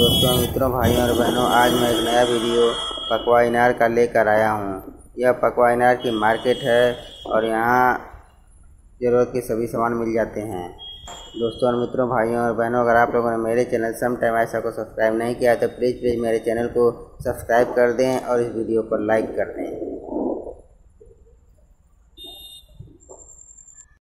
दोस्तों, मित्रों, भाइयों और बहनों, आज मैं एक नया वीडियो पकवा इनार का लेकर आया हूँ। यह पकवा इनार की मार्केट है और यहाँ ज़रूरत के सभी सामान मिल जाते हैं। दोस्तों और मित्रों, भाइयों और बहनों, अगर आप लोगों ने मेरे चैनल सम टाइम ऐसा को सब्सक्राइब नहीं किया तो प्लीज़ प्लीज़ मेरे चैनल को सब्सक्राइब कर दें और इस वीडियो को लाइक कर दें।